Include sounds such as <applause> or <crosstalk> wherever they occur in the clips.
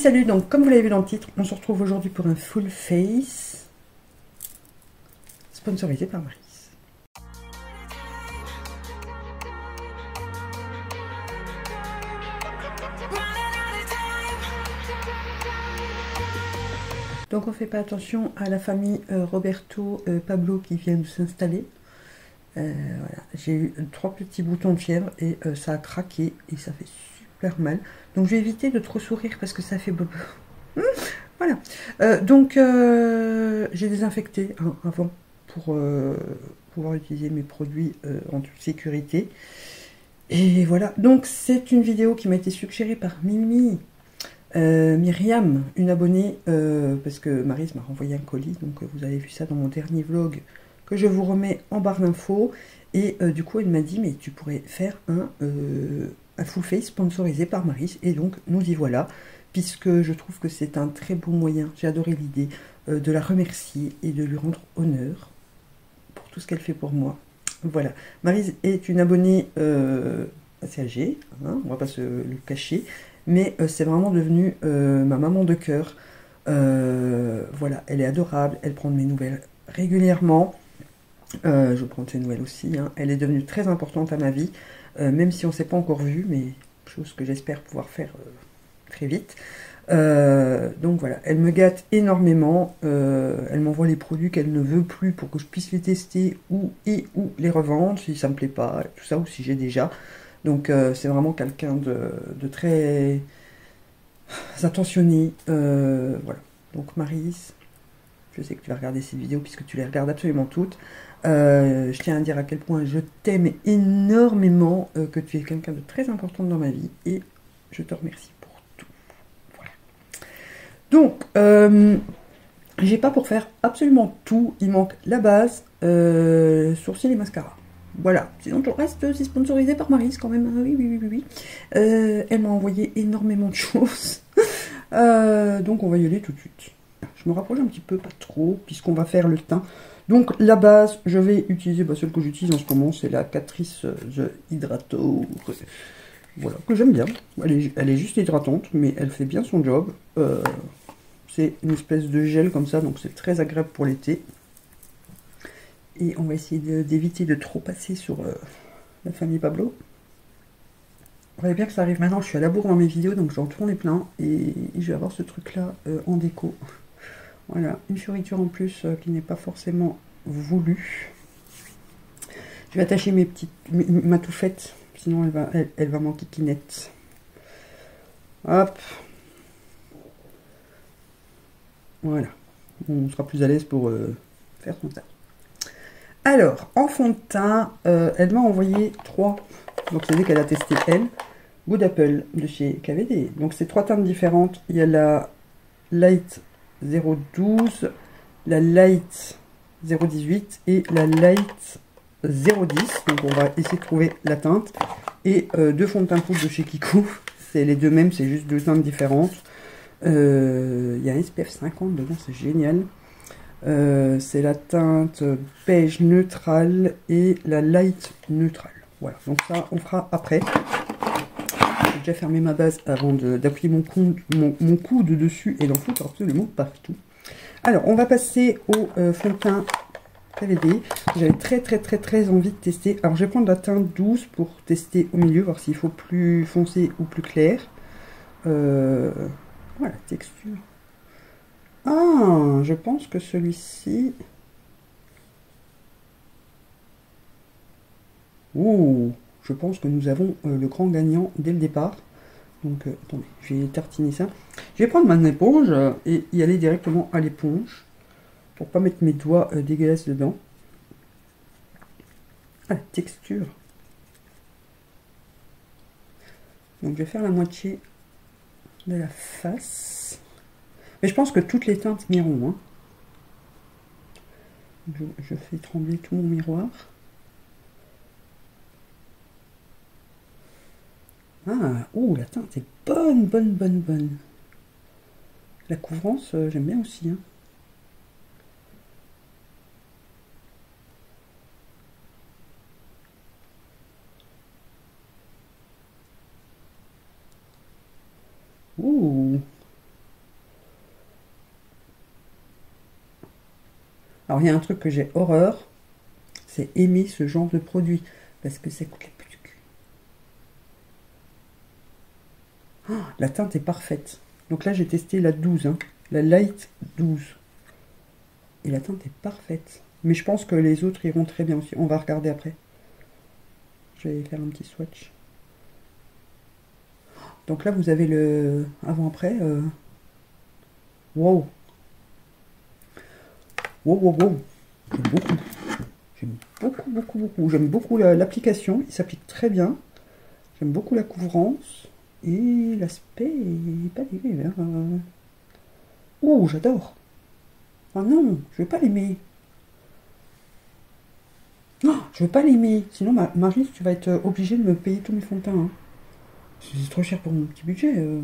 salut, donc comme vous l'avez vu dans le titre, on se retrouve aujourd'hui pour un full face sponsorisé par Maris. Donc on fait pas attention à la famille euh, Roberto euh, Pablo qui vient de s'installer. Euh, voilà. J'ai eu trois petits boutons de fièvre et ça a craqué et ça fait mal. Donc je vais éviter de trop sourire parce que ça fait bobo. voilà. donc j'ai désinfecté avant pour pouvoir utiliser mes produits en toute sécurité. Et voilà. Donc c'est une vidéo qui m'a été suggérée par Mimi euh, Myriam, une abonnée, euh, parce que Marise m'a renvoyé un colis, donc euh, vous avez vu ça dans mon dernier vlog que je vous remets en barre d'infos. Et du coup, elle m'a dit, mais tu pourrais faire un full face sponsorisé par Marise. Et donc, nous y voilà, puisque je trouve que c'est un très beau moyen, j'ai adoré l'idée, de la remercier et de lui rendre honneur pour tout ce qu'elle fait pour moi. Voilà, Marise est une abonnée assez âgée, hein, on va pas se le cacher, mais euh, c'est vraiment devenu euh, ma maman de cœur. Euh, voilà, elle est adorable, elle prend mes nouvelles régulièrement. je prends de ses nouvelles aussi. Hein. Elle est devenue très importante à ma vie, même si on ne s'est pas encore vu, mais chose que j'espère pouvoir faire très vite. donc voilà, elle me gâte énormément. elle m'envoie les produits qu'elle ne veut plus pour que je puisse les tester ou et ou les revendre si ça me plaît pas, tout ça, ou si j'ai déjà. Donc euh, c'est vraiment quelqu'un de, très attentionné. Euh, voilà. Donc Marise, je sais que tu vas regarder cette vidéo puisque tu les regardes absolument toutes. Euh, je tiens à dire à quel point je t'aime énormément, que tu es quelqu'un de très important dans ma vie et je te remercie pour tout. Voilà. Donc, j'ai pas pour faire absolument tout. Il manque la base, sourcils et mascara. Voilà, sinon tout le reste c'est sponsorisé par Marise quand même. Ah oui, oui, oui, oui. Euh, elle m'a envoyé énormément de choses. <laughs> Euh, donc on va y aller tout de suite. Je me rapproche un petit peu, pas trop, puisqu'on va faire le teint. Donc la base, je vais utiliser, bah, celle que j'utilise en ce moment, c'est la Catrice The Hydrato. Voilà, que j'aime bien. Elle est, juste hydratante, mais elle fait bien son job. Euh, c'est une espèce de gel comme ça, donc c'est très agréable pour l'été. Et on va essayer d'éviter de, trop passer sur euh, la famille Pablo. Vous voyez bien que ça arrive maintenant, je suis à la bourre dans mes vidéos, donc j'en tourne plein. Et je vais avoir ce truc-là euh, en déco. Voilà, une fioriture en plus euh, qui n'est pas forcément voulue. Je vais attacher mes petites, ma touffette, sinon elle va, elle, va manquer. Hop. Voilà. On sera plus à l'aise pour faire son tas. Alors, en fond de teint, euh, elle m'a envoyé trois. Donc, c'est qu'elle a testé elle. Good Apple de chez KVD. Donc, c'est trois teintes différentes. Il y a la Light 012, la Light 018 et la Light 010. Donc, on va essayer de trouver la teinte. Et euh, deux fonds de teint poudre de chez Kiko. <laughs> C'est les deux mêmes, c'est juste deux teintes différentes. Euh, il y a un SPF 50 dedans, c'est génial. Euh, c'est la teinte beige neutrale et la light neutrale. Voilà, donc ça on fera après. Déjà fermé ma base avant d'appuyer mon, mon, coude dessus et d'en foutre absolument partout. Alors, on va passer au euh, fond de teint KVD. J'avais très très très très envie de tester. Alors, je vais prendre la teinte douce pour tester au milieu, voir s'il faut plus foncé ou plus clair. Euh, voilà, texture. Ah, je pense que celui-ci... Ouh, je pense que nous avons euh, le grand gagnant dès le départ. Donc, euh, attendez, je vais tartiner ça. Je vais prendre ma éponge euh, et y aller directement à l'éponge. Pour pas mettre mes doigts dégueulasses dedans. Ah, texture. Donc, je vais faire la moitié de la face. Mais je pense que toutes les teintes m'iront. Hein. Je, fais trembler tout mon miroir. Ah, ouh, la teinte est bonne, bonne, bonne, bonne. La couvrance, euh, j'aime bien aussi. Hein. Ouh. Alors, il y a un truc que j'ai horreur, c'est aimer ce genre de produit, parce que ça coûte La teinte est parfaite. Donc là, j'ai testé la 12, hein, la Light 12. Et la teinte est parfaite. Mais je pense que les autres iront très bien aussi. On va regarder après. Je vais faire un petit swatch. Donc là, vous avez le avant-après. Euh... Wow. Wow, wow, wow. J'aime beaucoup. J'aime beaucoup, beaucoup, beaucoup. J'aime beaucoup l'application. Il s'applique très bien. J'aime beaucoup la couvrance. Et l'aspect pas dégueu. Hein. Oh, j'adore. Oh non, je vais pas l'aimer. Non, je veux pas l'aimer. Sinon, Marie, tu vas être obligée de me payer tous mes fonds. Hein. C'est trop cher pour mon petit budget. Euh.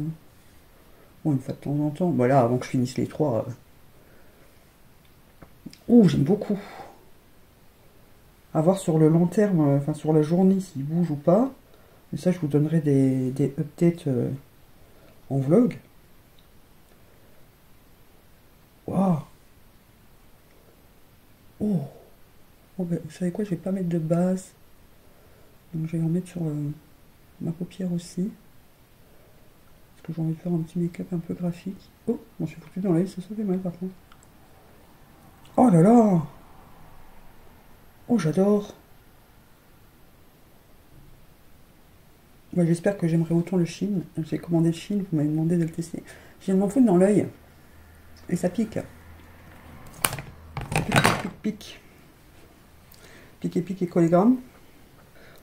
Bon, une fois de temps en temps. Voilà, avant que je finisse les trois. Euh. Oh, j'aime beaucoup. A voir sur le long terme, euh, enfin sur la journée, s'il bouge ou pas. Ça, je vous donnerai des, des updates en vlog. Waouh Oh Oh, ben, vous savez quoi, je vais pas mettre de base. Donc je vais en mettre sur euh, ma paupière aussi. Parce que j'ai envie de faire un petit make-up un peu graphique. Oh, je suis foutu dans l'œil, ça, ça fait mal par contre. Oh là là Oh, j'adore J'espère que j'aimerais autant le Chine. J'ai commandé le Chine, vous m'avez demandé de le tester. J'ai m'en foutre dans l'œil. Et ça pique. Pique, pique, pique. Pique pique et collégramme.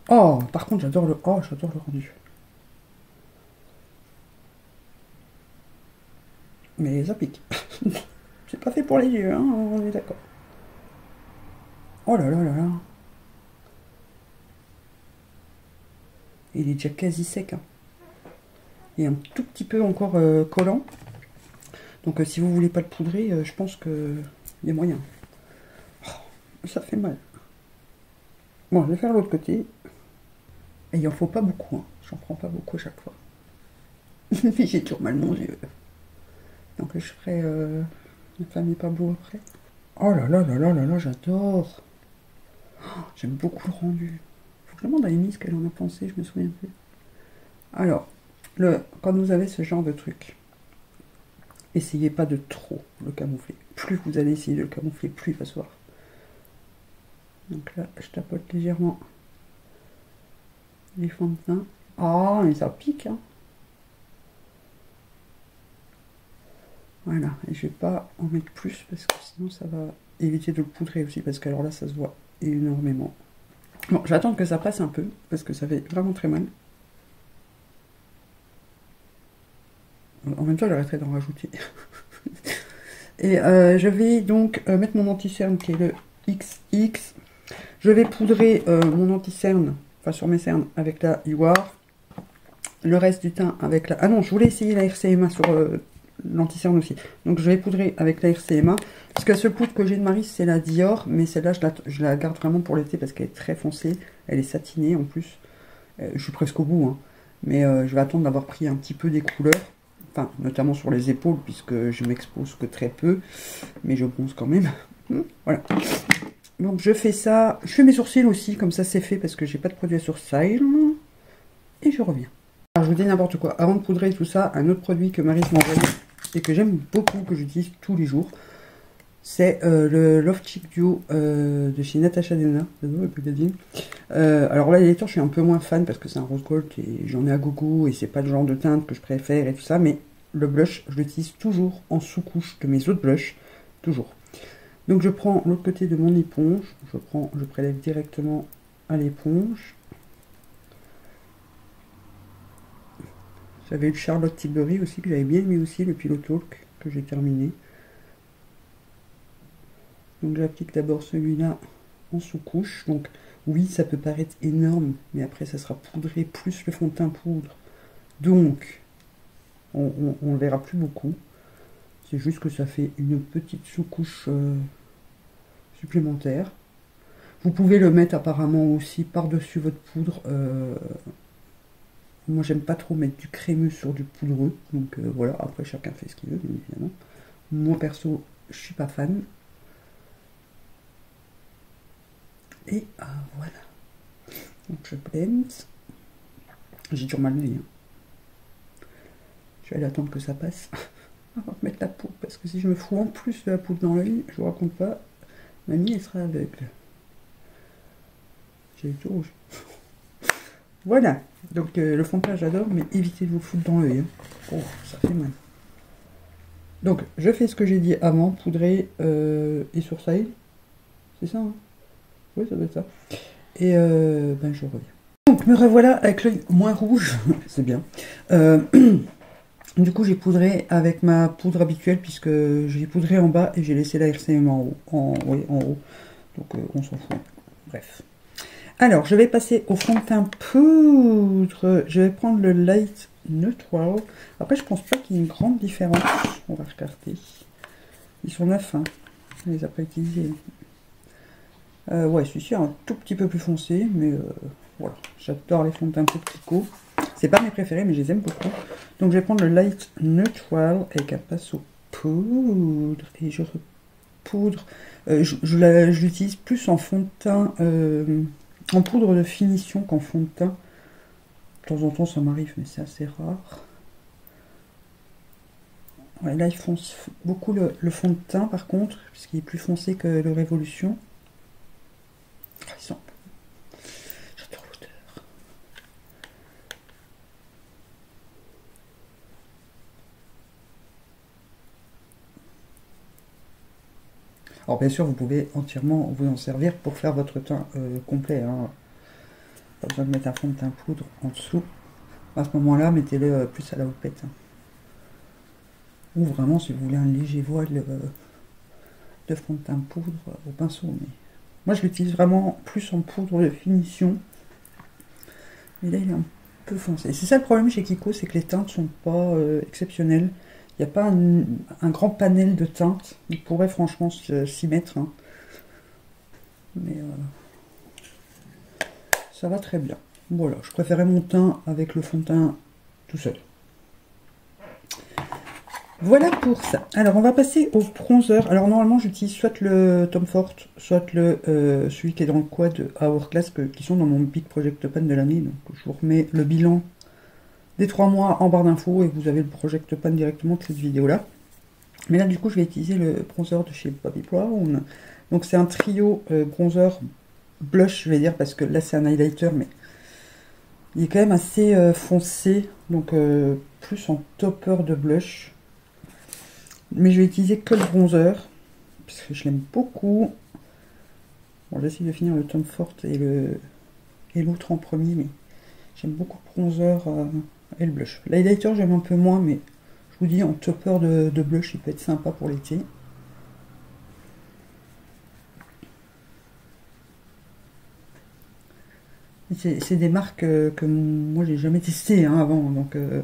Oh, par contre, j'adore le. Oh, j'adore le rendu. Mais ça pique. <laughs> C'est pas fait pour les yeux, hein, on est d'accord. Oh là là là là. Il est déjà quasi sec. Hein. Et un tout petit peu encore euh, collant. Donc euh, si vous voulez pas le poudrer, euh, je pense que il y a moyen. Oh, ça fait mal. Bon, je vais faire l'autre côté. Et il en faut pas beaucoup, hein. j'en prends pas beaucoup à chaque fois. <laughs> J'ai toujours mal mon yeux. Donc je ferai la famille Pablo après. Oh là là là là là là, j'adore. Oh, j'aime beaucoup le rendu. Que je demande à Amy ce qu'elle en a pensé, je me souviens plus. Alors, le, quand vous avez ce genre de truc, essayez pas de trop le camoufler. Plus vous allez essayer de le camoufler, plus il va se voir. Donc là, je tapote légèrement les fonds de teint. Ah, mais ça pique, hein. Voilà, et je vais pas en mettre plus parce que sinon ça va éviter de le poudrer aussi parce qu'alors là ça se voit énormément. Bon, j'attends que ça passe un peu parce que ça fait vraiment très mal. En même temps, j'arrêterai d'en rajouter. <laughs> et euh, je vais donc euh, mettre mon anti-cerne qui est le XX je vais poudrer euh, mon anti-cerne, enfin sur mes cernes, avec la Iwar. Le reste du teint avec la... Ah non, je voulais essayer la RCMA sur l'anti-cerne aussi. Donc je vais poudrer avec la RCMA. Parce que seule poudre que j'ai de Marie, c'est la Dior. Mais celle-là, je la, garde vraiment pour l'été parce qu'elle est très foncée. Elle est satinée en plus. Euh, je suis presque au bout. Hein. Mais je vais attendre d'avoir pris un petit peu des couleurs. Enfin, notamment sur les épaules, puisque je m'expose que très peu. Mais je bronze quand même. voilà. Donc je fais ça, je fais mes sourcils aussi, comme ça c'est fait parce que j'ai pas de produit à sourcils. Et je reviens. Alors je vous dis n'importe quoi, avant de poudrer tout ça, un autre produit que Marie m'a envoyé et que j'aime beaucoup, que j'utilise tous les jours, c'est euh, le Love Chic Duo euh, de chez Natasha Dena. Euh, alors là, les je suis un peu moins fan parce que c'est un rose gold et j'en ai à gogo et c'est pas le genre de teinte que je préfère et tout ça, mais le blush, je l'utilise toujours en sous-couche de mes autres blushs, toujours. Donc je prends l'autre côté de mon éponge, je prends, je prélève directement à l'éponge. J'avais le Charlotte Tilbury aussi que j'avais bien aimé aussi, le Pillow Talk que j'ai terminé. Donc j'applique d'abord celui-là en sous-couche. Donc oui, ça peut paraître énorme, mais après ça sera poudré plus le fond de teint poudre. Donc on ne verra plus beaucoup. C'est juste que ça fait une petite sous-couche euh, supplémentaire. Vous pouvez le mettre apparemment aussi par-dessus votre poudre. Euh, moi, j'aime pas trop mettre du crémeux sur du poudreux. Donc euh, voilà, après chacun fait ce qu'il veut, bien évidemment. Moi perso, je suis pas fan. Et ah, voilà. Donc je blende. J'ai toujours mal l'œil. Hein. Je vais aller attendre que ça passe. <laughs> On va mettre la poudre parce que si je me fous en plus de la poudre dans l'œil, je vous raconte pas, mamie elle sera aveugle. J'ai tout rouge. <laughs> voilà. Donc euh, le fond de teint j'adore, mais évitez de vous foutre dans l'œil. Hein. Oh, ça fait mal. Donc je fais ce que j'ai dit avant, poudrer euh, et sourcil. C'est ça hein Oui, ça doit être ça. Et euh, ben je reviens. Donc me revoilà avec l'œil moins rouge, <laughs> c'est bien. Euh, <clears throat> du coup j'ai poudré avec ma poudre habituelle puisque j'ai poudré en bas et j'ai laissé la RCM en haut. En, haut. Donc on s'en fout. Bref. Alors je vais passer au fond de teint poudre. Je vais prendre le Light Neutral. Après je pense pas qu'il y ait une grande différence. On va regarder. Ils sont neufs, hein. Je les ai pas utilisés. Euh, ouais, celui-ci est un tout petit peu plus foncé, mais euh, voilà. J'adore les fonds de teint Kiko. C'est pas mes préférés, mais je les aime beaucoup. Donc je vais prendre le Light Neutral avec un pinceau poudre. Et je repoudre. Euh, je, l'utilise plus en fond de teint, en poudre de finition qu'en fond de teint. De temps en temps ça m'arrive, mais c'est assez rare. Là il fonce beaucoup le, fond de teint par contre, puisqu'il est plus foncé que le Révolution. J'adore Alors bien sûr, vous pouvez entièrement vous en servir pour faire votre teint euh, complet. Hein. Pas besoin de mettre un fond de teint poudre en dessous. À ce moment-là, mettez-le euh, plus à la houppette. Hein. Ou vraiment, si vous voulez un léger voile euh, de fond de teint poudre au pinceau. Mais moi, je l'utilise vraiment plus en poudre de finition. Mais là, il est un peu foncé. C'est ça le problème chez Kiko, c'est que les teintes sont pas exceptionnelles. Il n'y a pas un, grand panel de teintes. Il pourrait franchement s'y mettre. Hein. Mais euh, ça va très bien. Voilà, je préférais mon teint avec le fond de teint tout seul. Voilà pour ça. Alors, on va passer au bronzer. Alors, normalement, j'utilise soit le Tom Ford, soit le euh, celui qui est dans le quad Hourglass, qui sont dans mon Big Project Pan de l'année. Donc, je vous remets le bilan des trois mois en barre d'infos et vous avez le Project Pan directement de cette vidéo-là. Mais là, du coup, je vais utiliser le bronzer de chez Bobby Brown. Donc, c'est un trio euh, bronzer blush, je vais dire, parce que là, c'est un highlighter, mais il est quand même assez euh, foncé. Donc, plus en topper de blush. Mais je vais utiliser que le bronzer. Parce que je l'aime beaucoup. Bon, j'essaie de finir le Tom Ford et le et l'autre en premier. Mais j'aime beaucoup le bronzer euh, et le blush. L'highlighter, j'aime un peu moins. Mais je vous dis, en topper de, de blush, il peut être sympa pour l'été. C'est des marques euh, que moi j'ai jamais testé hein, avant, donc euh,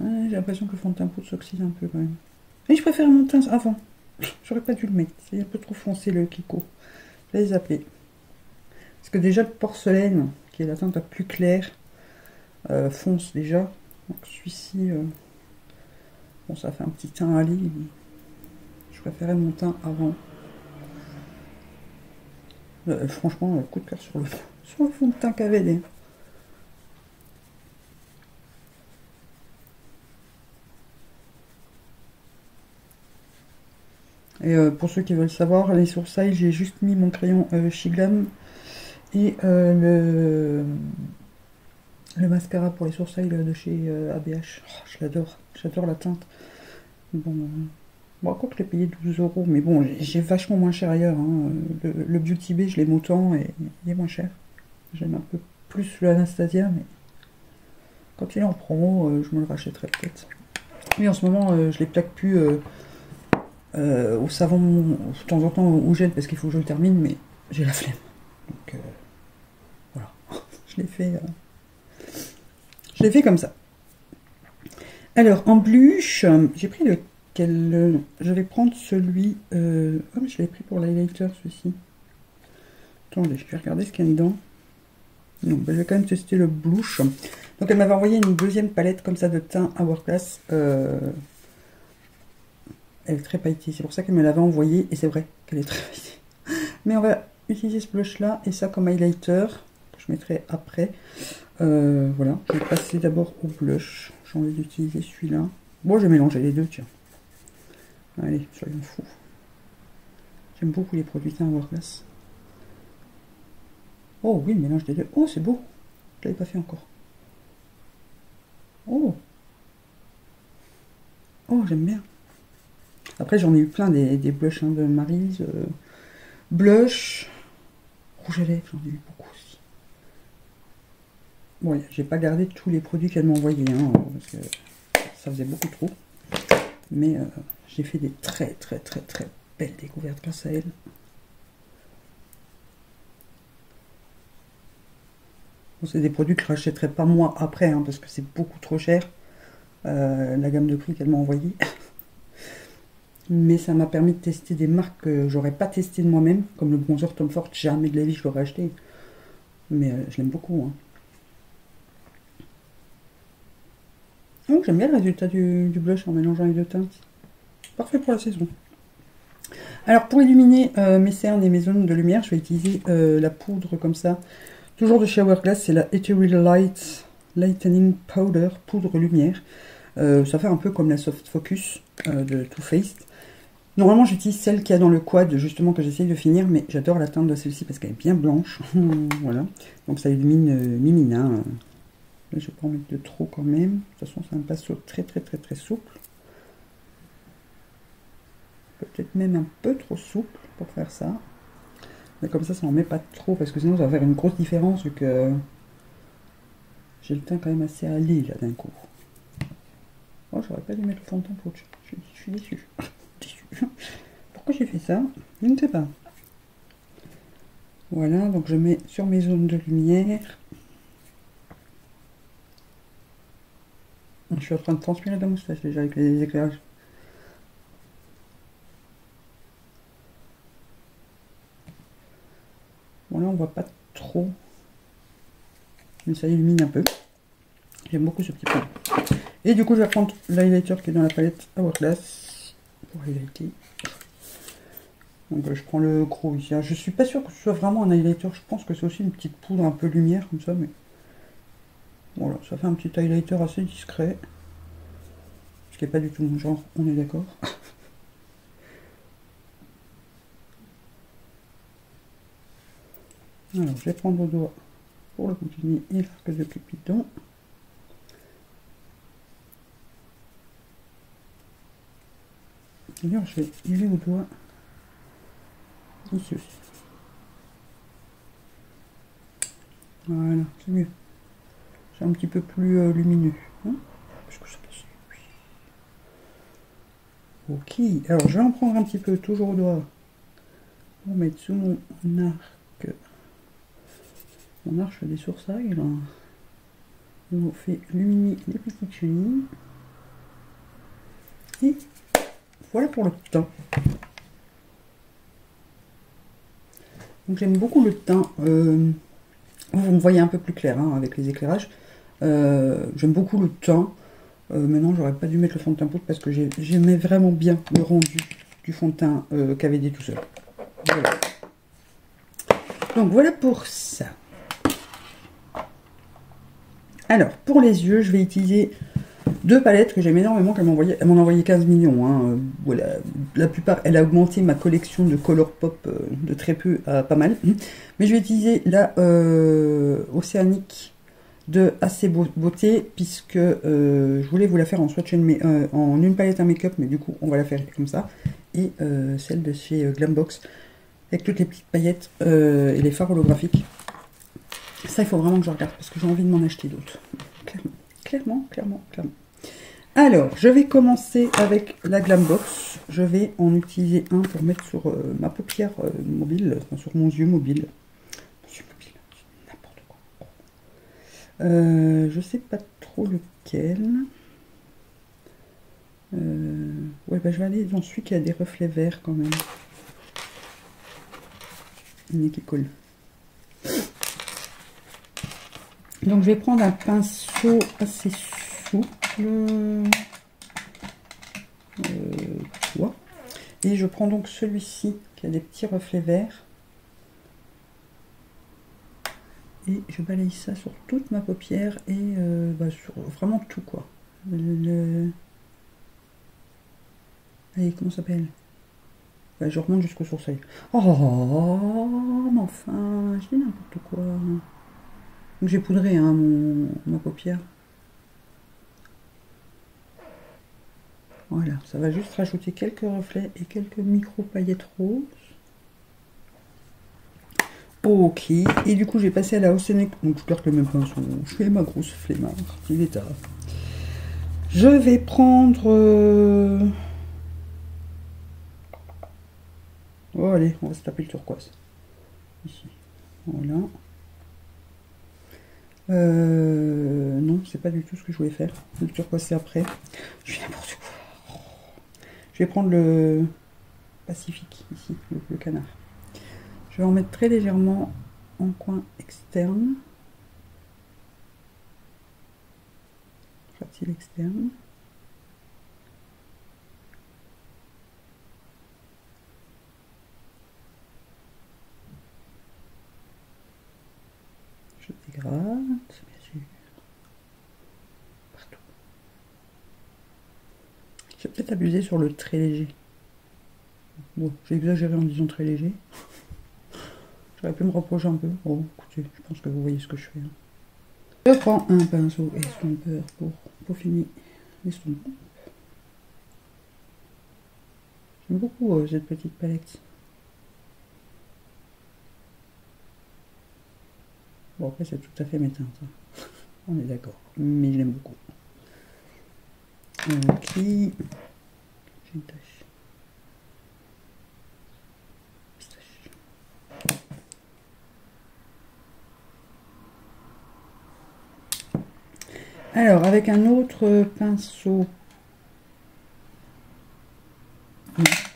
j'ai l'impression que le fond de teint poudre s'oxyde un peu quand même. Mais je préfère mon teint avant. <laughs> J'aurais pas dû le mettre. C'est un peu trop foncé le Kiko. Je vais les appeler. Parce que déjà le porcelaine, qui est la teinte la plus claire, euh, fonce déjà. Donc celui-ci, euh, bon ça fait un petit teint à lit. je préférais mon teint avant. Euh, franchement, coup de cœur sur le, <laughs> sur le fond de teint KVD. Et euh, pour ceux qui veulent savoir, les sourcils, j'ai juste mis mon crayon Shiglam et le, le mascara pour les sourcils de chez ABH. je l'adore, j'adore la teinte. Bon, bon quoi que je l'ai payé 12 euros, mais bon, j'ai vachement moins cher ailleurs. Hein. Le, Beauty Bay, je l'aime autant et il est moins cher. J'aime un peu plus l'Anastasia, mais quand il est en promo, je me le rachèterai peut-être. Oui, en ce moment, je les plaque plus euh, au savon de temps en temps au gel parce qu'il faut que je le termine, mais j'ai la flemme. Donc euh, voilà, <laughs> je l'ai fait. Je l'ai fait comme ça. Alors en blush, j'ai pris lequel Je vais prendre celui. Euh, je l'ai pris pour l'highlighter celui-ci. Attendez, je vais regarder ce qu'il y a dedans. Non, ben, je vais quand même tester le blush. Donc elle m'avait envoyé une deuxième palette comme ça de teint Hourglass. Euh, elle est très pailletée. C'est pour ça qu'elle me l'avait envoyée. Et c'est vrai qu'elle est très pailletée. Mais on va utiliser ce blush là et ça comme highlighter mettrai après. Euh, voilà, je vais passer d'abord au blush. J'ai envie d'utiliser celui-là. Bon, je vais mélanger les deux, tiens. Allez, soyons fous. J'aime beaucoup les produits teint Hourglass. Oh oui, le mélange des deux. Oh, c'est beau. Je l'avais pas fait encore. Oh. Oh, j'aime bien. Après, j'en ai eu plein des, des blushs hein, de Maryse. Euh, blush. Rouge à lèvres, j'en ai eu beaucoup. Bon, j'ai pas gardé tous les produits qu'elle m'a envoyés, hein, parce que ça faisait beaucoup trop. Mais euh, j'ai fait des très, très, très, très belles découvertes grâce à elle. c'est des produits que je rachèterai pas moi après, hein, parce que c'est beaucoup trop cher. Euh, la gamme de prix qu'elle m'a envoyée. <laughs> Mais ça m'a permis de tester des marques que j'aurais pas testé de moi-même, comme le bronzer Tom Ford, jamais de la vie je l'aurais acheté. Mais euh, je l'aime beaucoup. Hein. J'aime bien le résultat du, blush en mélangeant les deux teintes. Parfait pour la saison. Alors pour illuminer euh, mes cernes et mes zones de lumière, je vais utiliser la poudre comme ça Toujours de chez Hourglass, c'est la Ethereal Light Lightening Powder, poudre lumière. Euh, ça fait un peu comme la Soft Focus euh, de Too Faced. Normalement, j'utilise celle qu'il y a dans le quad, justement, que j'essaye de finir, mais j'adore la teinte de celle-ci parce qu'elle est bien blanche. <laughs> voilà. Donc ça illumine euh, Mimina. Je ne vais pas en mettre de trop quand même. De toute façon, c'est un pinceau très très très très souple. Peut-être même un peu trop souple pour faire ça. Mais comme ça, ça n'en met pas trop, parce que sinon ça va faire une grosse différence, vu que j'ai le teint quand même assez allé, là, d'un coup. Oh, j'aurais pas dû mettre le fond de teint pour... Je, je suis <laughs> déçue. Pourquoi j'ai fait ça? Je ne sais pas. Voilà, donc je mets sur mes zones de lumière. Je suis en train de transpirer la moustache déjà avec les éclairages. là, on voit pas trop. Mais ça illumine un peu. J'aime beaucoup ce petit point. Et du coup, je vais prendre l'highlighter qui est dans la palette Hourglass pour highlighter. Donc euh, je prends le gros ici. Je suis pas sûr que ce soit vraiment un highlighter. Je pense que c'est aussi une petite poudre un peu lumière comme ça. Mais voilà, ça fait un petit highlighter assez discret. Ce qui n'est pas du tout mon genre, on est d'accord. <laughs> Alors, je vais prendre au doigt pour le continuer et l'arc de Cupidon. D'ailleurs, je vais y aller au doigt ici aussi. Voilà, c'est mieux. Un petit peu plus euh, lumineux. Hein Ok, alors je vais en prendre un petit peu, toujours au doigt, pour mettre sous mon arc on marche des sourcils. Là. On fait luminer les petites chenilles. Et voilà pour le teint. Donc j'aime beaucoup le teint. Euh, vous me voyez un peu plus clair hein, avec les éclairages. Euh, j'aime beaucoup le teint. Euh, maintenant, j'aurais pas dû mettre le fond de teint poudre parce que j'aimais vraiment bien le rendu du fond de teint qu'avait dit tout seul. Donc voilà pour ça. Alors, pour les yeux, je vais utiliser deux palettes que j'aime énormément, qu'elle m'en a envoyé 15 millions. Hein. Voilà, la plupart, elle a augmenté ma collection de Color Pop euh, de très peu à pas mal. Mais je vais utiliser la euh, Océanique de Assez Beauté, puisque euh, je voulais vous la faire en swatch en une palette à make-up, mais du coup, on va la faire comme ça. Et celle de chez Glambox, avec toutes les petites paillettes et les fards holographiques. Ça, il faut vraiment que je regarde parce que j'ai envie de m'en acheter d'autres. Clairement, clairement, clairement, Alors, je vais commencer avec la Glambox. Je vais en utiliser un pour mettre sur euh, ma paupière euh, mobile, sur mon yeux mobile. Mon yeux mobile, n'importe quoi. Euh, je sais pas trop lequel. ouais, bah, je vais aller dans celui qui a des reflets verts quand même. Il qui colle. Donc je vais prendre un pinceau assez souple. Euh, et je prends donc celui-ci qui a des petits reflets verts. Et je balaye ça sur toute ma paupière et euh, bah, sur vraiment tout quoi. Le... Allez, comment ça s'appelle? Bah, Je remonte jusqu'au sourcil. Oh, mais enfin, je dis n'importe quoi. Donc j'ai poudré hein, mon, ma paupière. Voilà, ça va juste rajouter quelques reflets et quelques micro paillettes roses. Ok, et du coup j'ai passé à la Océanique, donc je garde le même pinceau, je fais ma grosse flemmard, il est tard. Je vais prendre... Euh, oh allez, on va se taper le turquoise. Ici, voilà. Euh, non, c'est pas du tout ce que je voulais faire. Le turquoise c'est après. Je fais n'importe quoi. Je vais prendre le Pacifique, ici, le canard. Vais en mettre très légèrement en coin externe. Fractile externe. Je dégrade, bien sûr. Partout. J'ai peut-être abusé sur le très léger. Bon, j'ai exagéré en disant très léger. J'aurais pu me reprocher un peu. Bon, écoutez, je pense que vous voyez ce que je fais. Hein. Je prends un pinceau estompeur pour peaufiner l'estompeur. J'aime beaucoup euh, cette petite palette. Bon, après, c'est tout à fait mes teintes. Hein. <laughs> On est d'accord. Mais je l'aime beaucoup. Ok. J'ai une tache. Alors, avec un autre pinceau,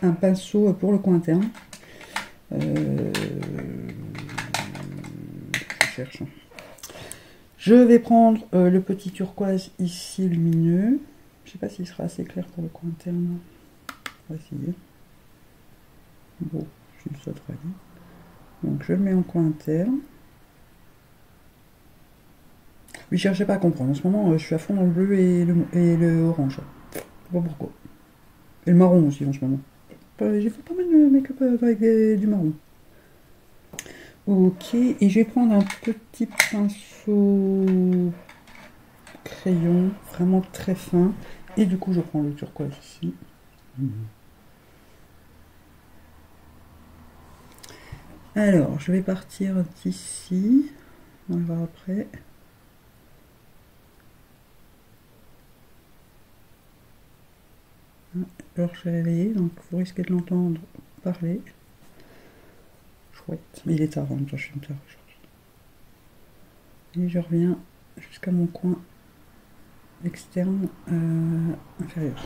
un pinceau pour le coin interne. Euh, je vais prendre euh, le petit turquoise ici lumineux. Je ne sais pas s'il sera assez clair pour le coin interne. On va essayer. Bon, je ne souhaite Donc je le mets en coin interne. Oui, cherchez pas à comprendre. En ce moment, euh, je suis à fond dans le bleu et le, le orange. Je sais pas pourquoi. Et le marron aussi en ce moment. Euh, j'ai fait pas mal de make-up avec du marron. Ok, et je vais prendre un petit pinceau crayon, vraiment très fin. Et du coup, je prends le turquoise ici. Alors, je vais partir d'ici. On va voir après. Alors je vais réveiller, donc vous risquez de l'entendre parler. Chouette. Mais il est tard, en même temps, je suis tard aujourd'hui. Et je reviens jusqu'à mon coin externe euh, inférieur.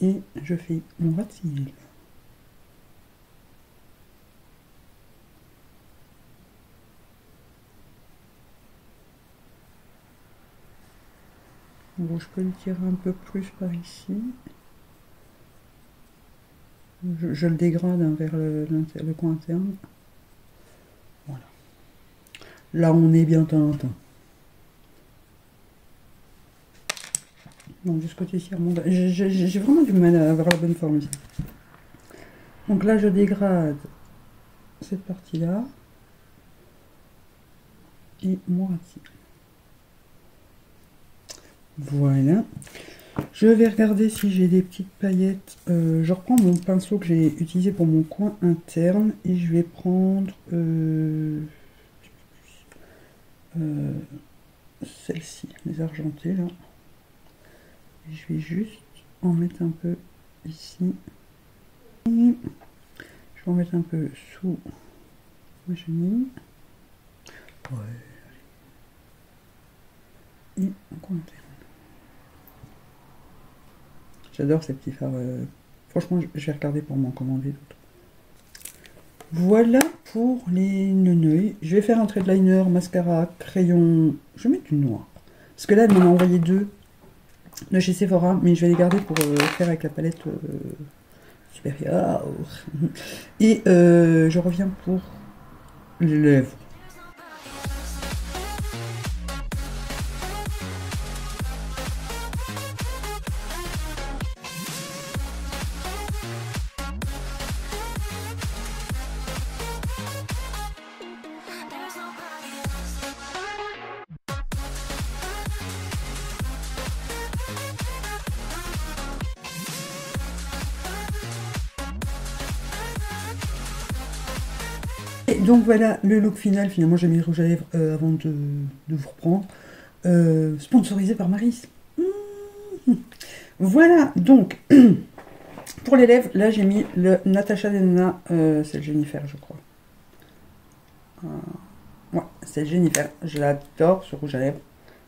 Et je fais mon rat Je peux le tirer un peu plus par ici. Je, le dégrade hein, vers le, coin interne. Voilà. Là, on est bien temps Donc, de ce côté-ci, j'ai vraiment du mal à avoir la bonne forme ici. Donc là, je dégrade cette partie-là. Et moi, ici. Voilà. Je vais regarder si j'ai des petites paillettes. Euh, je reprends mon pinceau que j'ai utilisé pour mon coin interne et je vais prendre euh, euh, celle-ci, les argentées là. je vais juste en mettre un peu ici. je vais en mettre un peu sous ma chenille. Ouais. Et en coin interne. J'adore ces petits fards. Euh, franchement, je vais regarder pour m'en commander d'autres. Voilà pour les neneuils. Je vais faire un trait de liner, mascara, crayon. Je vais mettre du noir. Parce que là, elle m'en a envoyé deux de chez Sephora, mais je vais les garder pour euh, faire avec la palette euh, supérieur. Et je reviens pour les lèvres. Voilà le look final. Finalement, j'ai mis le rouge à lèvres euh, avant de, vous reprendre. Euh, sponsorisé par Maris. Mmh. Voilà, donc, <clears throat> pour les lèvres, là j'ai mis le Natasha Denona, euh, c'est le Jennifer, je crois. ouais, c'est le Jennifer. Je l'adore, ce rouge à lèvres.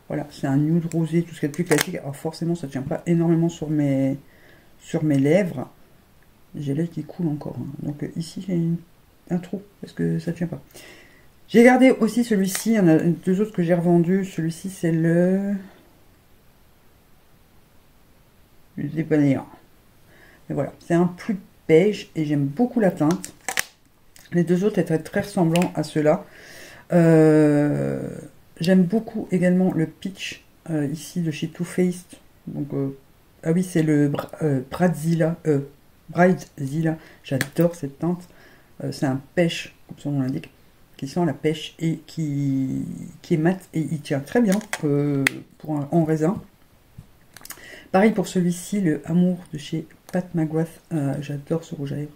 Voilà, c'est un nude rosé, tout ce qui est plus classique. Alors forcément, ça ne tient pas énormément sur mes, sur mes lèvres. J'ai l'œil qui coule encore. Hein. Donc ici, j'ai une un trou, parce que ça tient pas. J'ai gardé aussi celui-ci, il y en a deux autres que j'ai revendus. Celui-ci, c'est le... Le. Mais voilà, c'est un plus beige et j'aime beaucoup la teinte. Les deux autres étaient très ressemblants à ceux-là. Euh, j'aime beaucoup également le Peach, euh, ici de chez Too Faced. Donc, euh, ah oui, c'est le Brazilla. Bridezilla. J'adore cette teinte. Euh, c'est un pêche, comme son nom l'indique, qui sent la pêche et qui, qui est mat et il tient très bien euh, pour en raisin. Pareil pour celui-ci, le Amour de chez Pat McGrath. Euh, j'adore ce rouge à lèvres.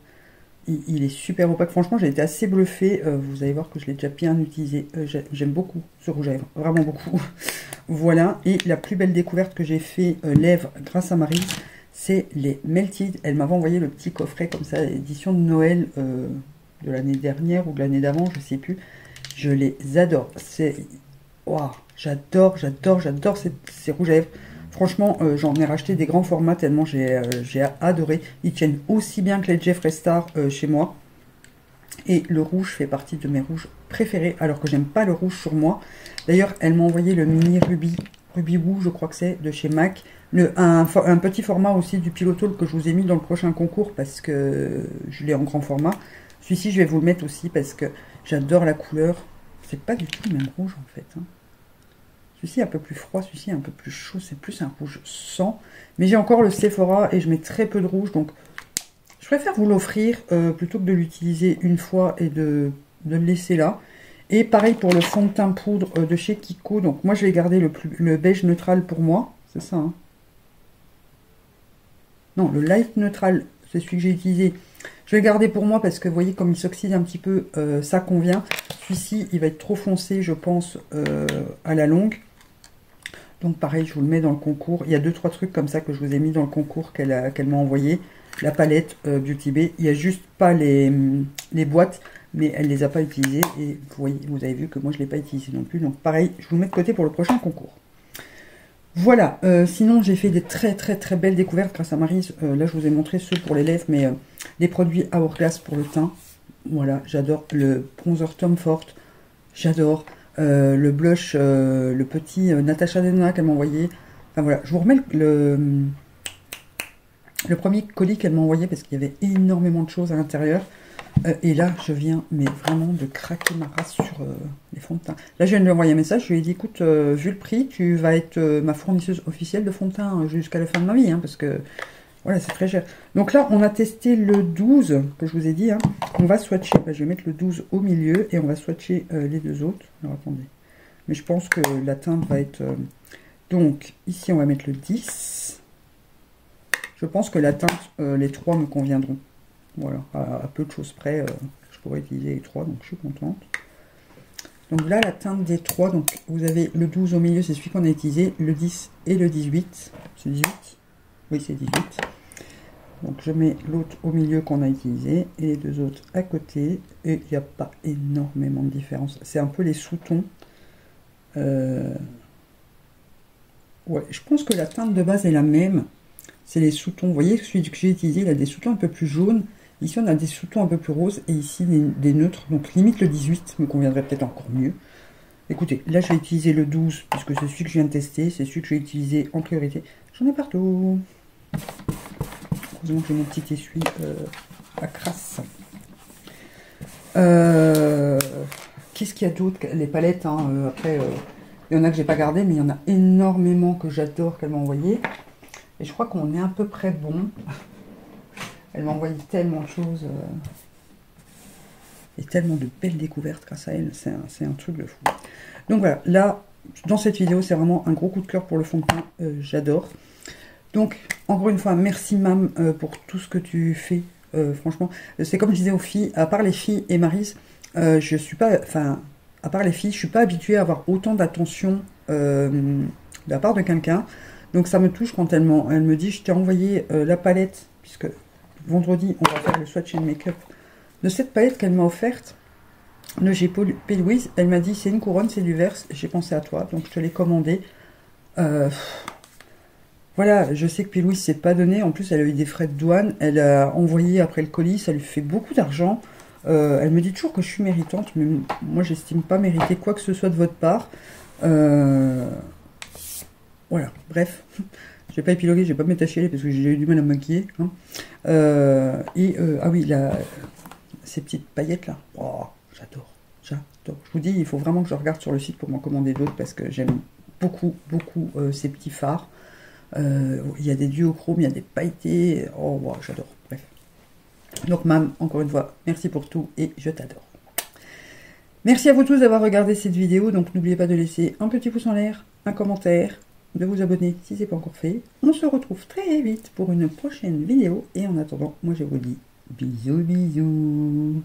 Il, est super opaque. Franchement, j'ai été assez bluffée. vous allez voir que je l'ai déjà bien utilisé. J'aime beaucoup ce rouge à lèvres. Vraiment beaucoup. <laughs> voilà. Et la plus belle découverte que j'ai fait lèvres grâce à Marie, c'est les Melted. Elle m'avait envoyé le petit coffret comme ça, édition de Noël de l'année dernière ou de l'année d'avant, je sais plus. Je les adore. C'est. Waouh J'adore, j'adore, j'adore ces, rouges à. Franchement, euh, j'en ai racheté des grands formats tellement j'ai euh, adoré. Ils tiennent aussi bien que les Jeffree Star euh, chez moi. Et le rouge fait partie de mes rouges préférés, alors que j'aime pas le rouge sur moi. D'ailleurs, elle m'a envoyé le mini Ruby, Ruby Woo, je crois que c'est, de chez MAC. Un, petit format aussi du Pilotol que je vous ai mis dans le prochain concours parce que je l'ai en grand format. Celui-ci, je vais vous le mettre aussi parce que j'adore la couleur. C'est pas du tout le même rouge en fait. Hein. Celui-ci est un peu plus froid, celui-ci un peu plus chaud. C'est plus un rouge sang. Mais j'ai encore le Sephora et je mets très peu de rouge. Donc, je préfère vous l'offrir euh, plutôt que de l'utiliser une fois et de, le laisser là. Et pareil pour le fond de teint poudre euh, de chez Kiko. Donc, moi, je vais garder le, le beige neutral pour moi. C'est ça. Hein. Non, le light neutral, c'est celui que j'ai utilisé je vais garder pour moi parce que vous voyez comme il s'oxyde un petit peu, euh, ça convient. Celui-ci, il va être trop foncé, je pense, euh, à la longue. Donc pareil, je vous le mets dans le concours. Il y a deux trois trucs comme ça que je vous ai mis dans le concours qu'elle m'a envoyé. La palette euh, Beauty Bay. Il n'y a juste pas les, les, boîtes, mais elle ne les a pas utilisées. Et vous voyez, vous avez vu que moi je ne l'ai pas utilisé non plus. Donc pareil, je vous le mets de côté pour le prochain concours. Voilà, euh, sinon j'ai fait des très très très belles découvertes grâce à Marie. Euh, là je vous ai montré ceux pour les lèvres, mais euh, des produits Hourglass pour le teint. Voilà, j'adore le bronzer Tom Ford, j'adore le blush, le petit Natasha Denona qu'elle m'a envoyé. Enfin voilà, je vous remets le, le premier colis qu'elle m'a envoyé parce qu'il y avait énormément de choses à l'intérieur. Euh, et là, je viens, mais vraiment, de craquer ma race sur euh, les fonds de teint. Là, je viens de lui envoyer un message. Je lui ai dit, écoute, euh, vu le prix, tu vas être ma fournisseuse officielle de fond de teint jusqu'à la fin de ma vie. Hein, parce que, voilà, c'est très cher. Donc là, on a testé le 12, que je vous ai dit. Hein. On va swatcher. Bah, je vais mettre le 12 au milieu et on va swatcher les deux autres. Alors, attendez. Mais je pense que la teinte va être... Donc, ici, on va mettre le 10. Je pense que la teinte, les trois me conviendront. Voilà, à, peu de choses près, euh, je pourrais utiliser les trois, donc je suis contente. Donc là, la teinte des trois, donc vous avez le 12 au milieu, c'est celui qu'on a utilisé, le 10 et le 18. C'est 18 Oui, c'est 18. Donc je mets l'autre au milieu qu'on a utilisé et les deux autres à côté. Et il n'y a pas énormément de différence. C'est un peu les sous-tons. Euh, ouais, je pense que la teinte de base est la même. C'est les sous-tons. Vous voyez, celui que j'ai utilisé, il a des sous-tons un peu plus jaunes. Ici, on a des sous-tons un peu plus roses et ici des, neutres. Donc, limite le 18 me conviendrait peut-être encore mieux. Écoutez, là, je vais utiliser le 12 puisque c'est celui que je viens de tester. C'est celui que je vais utiliser en priorité. J'en ai partout. Heureusement que j'ai mon petit essuie à crasse. Euh, qu'est-ce qu'il y a d'autre Les palettes, hein, euh, après, euh, il y en a que j'ai pas gardé, mais il y en a énormément que j'adore qu'elle m'a envoyé. Et je crois qu'on est à peu près bon. Elle m'a envoyé tellement de choses. et tellement de belles découvertes grâce à elle. C'est un, truc de fou. Donc voilà, là, dans cette vidéo, c'est vraiment un gros coup de cœur pour le fond de teint. J'adore. Donc, encore une fois, merci Mam pour tout ce que tu fais euh, franchement, c'est comme je disais aux filles, à part les filles et Marise, euh, je suis pas, enfin, à part les filles, je suis pas habituée à avoir autant d'attention euh, de la part de quelqu'un. Donc ça me touche quand elle, elle me dit, je t'ai envoyé la palette, puisque vendredi, on va faire le swatch and make-up, de cette palette qu'elle m'a offerte, de chez P. Louise. Elle m'a dit, c'est une couronne, c'est du verse, j'ai pensé à toi, donc je te l'ai commandé. Voilà, je sais que Pilouis s'est pas donné. En plus, elle a eu des frais de douane. Elle a envoyé après le colis. Ça lui fait beaucoup d'argent. Euh, elle me dit toujours que je suis méritante, mais moi, j'estime pas mériter quoi que ce soit de votre part. Euh, voilà, bref. Je vais pas épiloguer, je vais pas m'étacher parce que j'ai eu du mal à me maquiller. Hein. Euh, et, ah oui, ces petites paillettes là. Oh, j'adore, j'adore. Je vous dis, il faut vraiment que je regarde sur le site pour m'en commander d'autres parce que j'aime beaucoup, beaucoup ces petits phares. Euh, il y a des duochromes, il y a des pailletés. Oh, wow, j'adore. Bref. Donc, Mam, encore une fois, merci pour tout et je t'adore. Merci à vous tous d'avoir regardé cette vidéo. Donc, n'oubliez pas de laisser un petit pouce en l'air, un commentaire, de vous abonner si ce n'est pas encore fait. On se retrouve très vite pour une prochaine vidéo. Et en attendant, moi, je vous dis bisous, bisous.